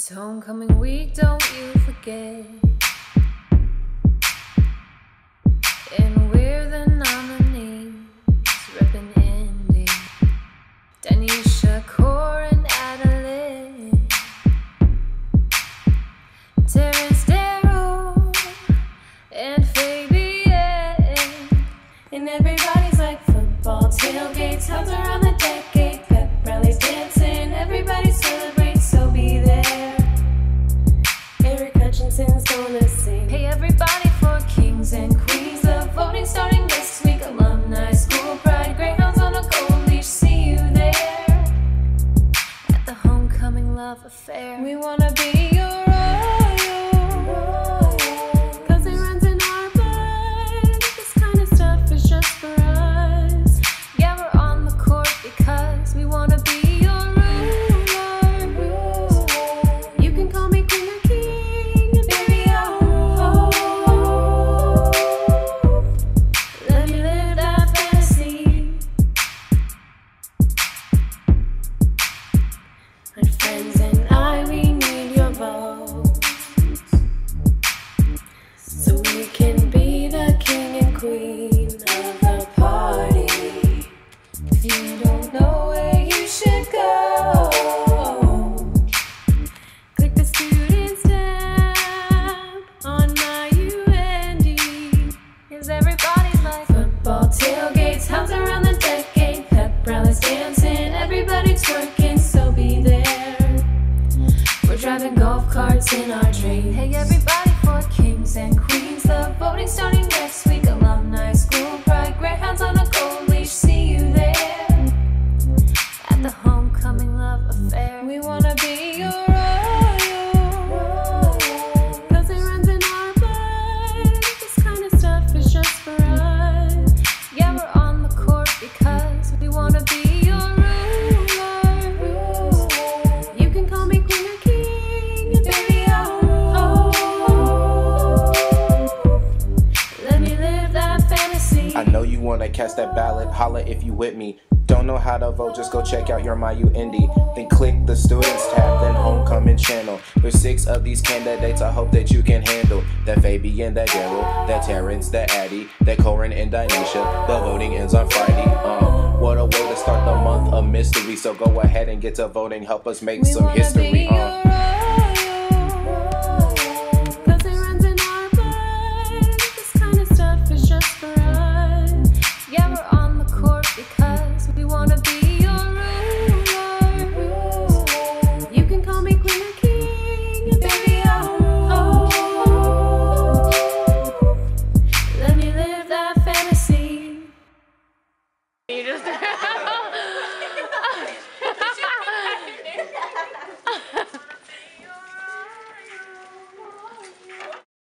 It's homecoming week, don't you forget. And we're the nominees, reppin' Indy, Danisha, Core, and Addelyn. Terrence, Daryl, and Fabian. And everybody's like football tailgates, hugs around the Hutchinson's gonna sing. Hey everybody for kings and queens. The voting starting next week. Alumni, school pride, greyhounds on a gold leash. See you there at the homecoming love affair. We wanna be your royal, you don't know where you should go. Click the students tab on my. Is everybody like Football tailgates, house around the decade, pep rallies, dancing, everybody twerking, so be there. We're driving golf carts in our dreams. Hey everybody for kings and queens. The voting starting next week. We wanna be your royal, cause it runs in our blood. This kind of stuff is just for us. Yeah, we're on the court because we wanna be your rulers. You can call me queen or king, and baby I'll. Let me live that fantasy. I know you wanna cast that ballot, holla if you with me. Don't know how to vote, just go check out your MyU Indie. Then click the students tab, then homecoming channel. There's six of these candidates, I hope that you can handle. That Fabian, that Daryl, that Terrence, that Addie, that Corin and Dinesha. The voting ends on Friday. Um, what a way to start the month of mystery. So go ahead and get to voting, help us make We some history. be